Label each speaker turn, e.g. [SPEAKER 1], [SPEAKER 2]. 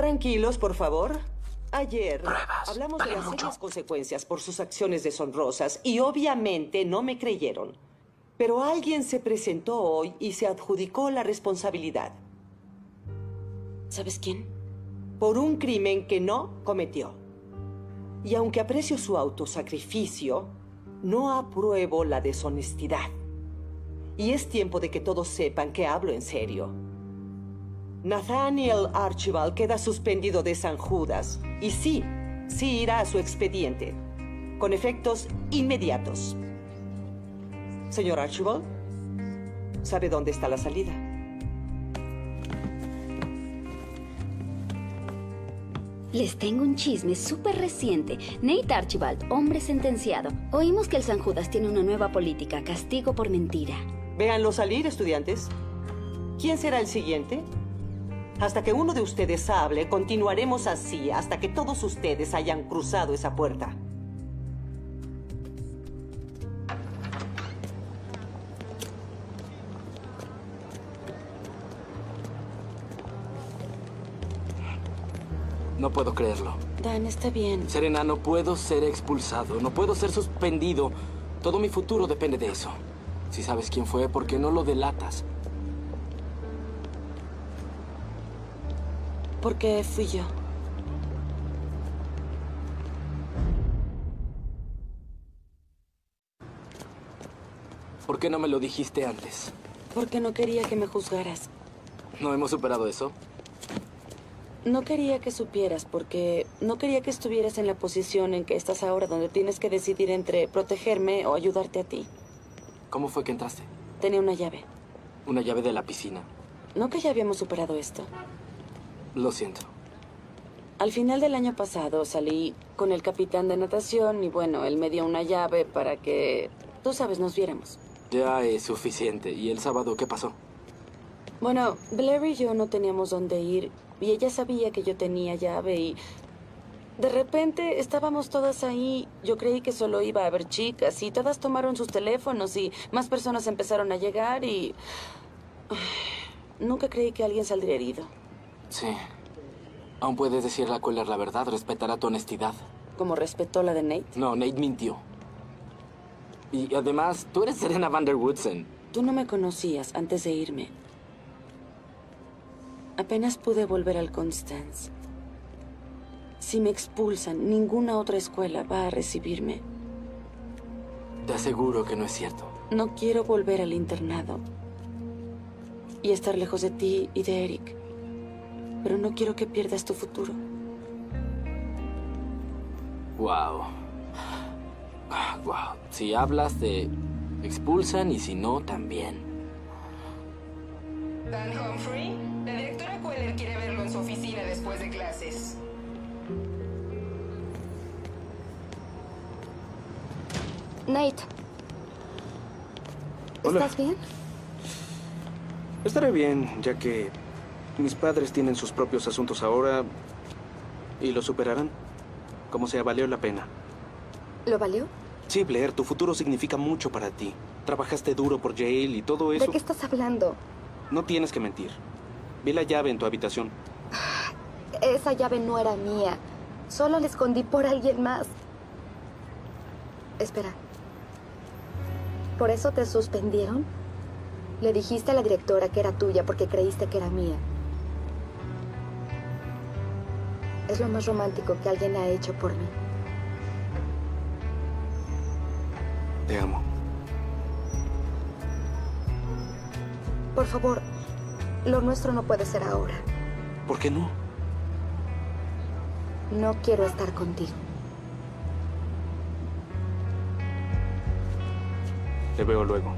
[SPEAKER 1] Tranquilos, por favor. Ayer
[SPEAKER 2] Pruebas.
[SPEAKER 1] hablamos
[SPEAKER 2] Vale
[SPEAKER 1] de las
[SPEAKER 2] mucho.
[SPEAKER 1] serias consecuencias por sus acciones deshonrosas y obviamente no me creyeron. Pero alguien se presentó hoy y se adjudicó la responsabilidad
[SPEAKER 3] ¿Sabes quién?
[SPEAKER 1] por un crimen que no cometió. Y aunque aprecio su autosacrificio, no apruebo la deshonestidad. Y es tiempo de que todos sepan que hablo en serio. Nathaniel Archibald queda suspendido de San Judas. Y sí, sí irá a su expediente. Con efectos inmediatos. Señor Archibald, ¿sabe dónde está la salida?
[SPEAKER 4] Les tengo un chisme súper reciente. Nate Archibald, hombre sentenciado. Oímos que el San Judas tiene una nueva política, castigo por mentira.
[SPEAKER 1] Véanlo salir, estudiantes. ¿Quién será el siguiente? Hasta que uno de ustedes hable, continuaremos así hasta que todos ustedes hayan cruzado esa puerta.
[SPEAKER 2] No puedo creerlo.
[SPEAKER 3] Dan, está bien.
[SPEAKER 2] Serena, no puedo ser expulsado, no puedo ser suspendido. Todo mi futuro depende de eso. Si sabes quién fue, ¿por qué no lo delatas?
[SPEAKER 3] Porque fui yo.
[SPEAKER 2] ¿Por qué no me lo dijiste antes?
[SPEAKER 3] Porque no quería que me juzgaras.
[SPEAKER 2] ¿No hemos superado eso?
[SPEAKER 3] No quería que supieras porque no quería que estuvieras en la posición en que estás ahora, donde tienes que decidir entre protegerme o ayudarte a ti.
[SPEAKER 2] ¿Cómo fue que entraste?
[SPEAKER 3] Tenía una llave.
[SPEAKER 2] Una llave de la piscina.
[SPEAKER 3] No que ya habíamos superado esto.
[SPEAKER 2] Lo siento.
[SPEAKER 3] Al final del año pasado salí con el capitán de natación y bueno, él me dio una llave para que, tú sabes, nos viéramos.
[SPEAKER 2] Ya es suficiente. ¿Y el sábado qué pasó?
[SPEAKER 3] Bueno, Blair y yo no teníamos dónde ir y ella sabía que yo tenía llave y de repente estábamos todas ahí. Yo creí que solo iba a haber chicas y todas tomaron sus teléfonos y más personas empezaron a llegar y nunca creí que alguien saldría herido.
[SPEAKER 2] Sí. Aún puedes decirle cuál es la verdad, respetará tu honestidad.
[SPEAKER 3] Como respetó la de Nate.
[SPEAKER 2] No, Nate mintió. Y además, tú eres Serena Van der Woodsen.
[SPEAKER 3] Tú no me conocías antes de irme. Apenas pude volver al Constance. Si me expulsan, ninguna otra escuela va a recibirme.
[SPEAKER 2] Te aseguro que no es cierto.
[SPEAKER 3] No quiero volver al internado. Y estar lejos de ti y de Eric. Pero no quiero que pierdas tu futuro.
[SPEAKER 2] Wow. Wow. Si hablas te expulsan y si no, también.
[SPEAKER 5] Dan Humphrey, la directora Queller quiere verlo en su oficina después de clases.
[SPEAKER 4] Nate.
[SPEAKER 6] Hola.
[SPEAKER 4] ¿Estás bien?
[SPEAKER 6] Estaré bien, ya que mis padres tienen sus propios asuntos ahora y lo superarán. Como sea, valió la pena.
[SPEAKER 4] ¿Lo valió?
[SPEAKER 6] Sí, Blair, tu futuro significa mucho para ti. Trabajaste duro por Yale y todo eso.
[SPEAKER 4] ¿De qué estás hablando?
[SPEAKER 6] No tienes que mentir. Vi la llave en tu habitación.
[SPEAKER 4] Esa llave no era mía. Solo la escondí por alguien más. Espera. ¿Por eso te suspendieron? Le dijiste a la directora que era tuya porque creíste que era mía. Es lo más romántico que alguien ha hecho por mí.
[SPEAKER 6] Te amo.
[SPEAKER 4] Por favor, lo nuestro no puede ser ahora.
[SPEAKER 6] ¿Por qué no?
[SPEAKER 4] No quiero estar contigo.
[SPEAKER 6] Te veo luego.